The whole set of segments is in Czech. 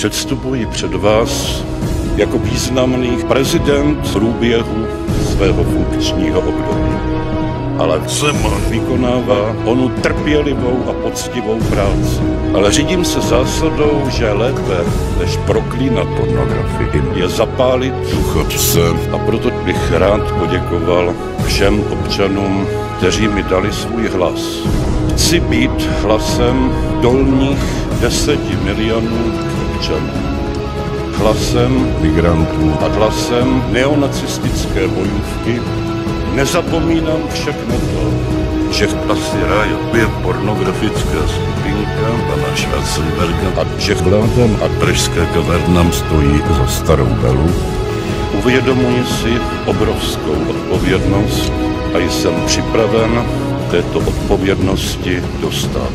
Předstupuji před vás jako významný prezident průběhu svého funkčního období. Ale Zeman vykonává onu trpělivou a poctivou práci. Ale řídím se zásadou, že lépe, než proklínat pornografii, je zapálit důchodce. A proto bych rád poděkoval všem občanům, kteří mi dali svůj hlas. Chci být hlasem dolních deseti milionů občanů. Hlasem migrantů a hlasem neonacistické bojůvky. Nezapomínám však na to, že Klasy Rája je pornografická skupinka pana Schwarzenberga a že Vládem a Pražská kavernam stojí za starou belu. Uvědomuji si obrovskou odpovědnost a jsem připraven této odpovědnosti dostat.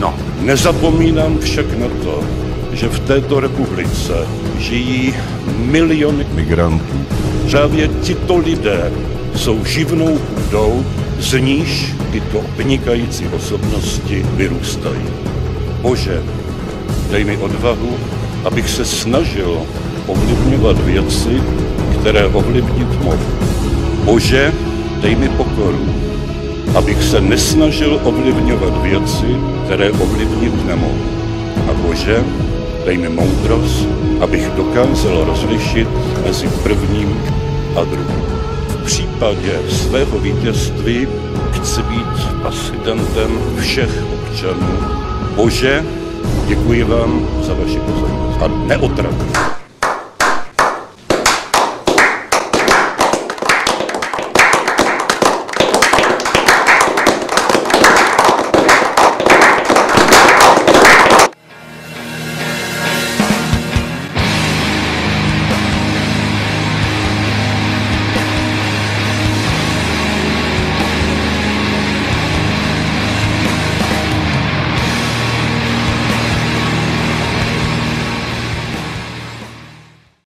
No, nezapomínám však na to, že v této republice žijí miliony migrantů. Právě tito lidé jsou živnou půdou, z níž tyto vynikající osobnosti vyrůstají. Bože, dej mi odvahu, abych se snažil ovlivňovat věci, které ovlivnit mohu. Bože, dej mi pokoru, abych se nesnažil ovlivňovat věci, které ovlivnit nemohu. A Bože, dej mi moudrost, abych dokázal rozlišit mezi prvním a druhým. V případě svého vítězství chci být asistentem všech občanů. Bože, děkuji vám za vaši pozornost a neotravuji.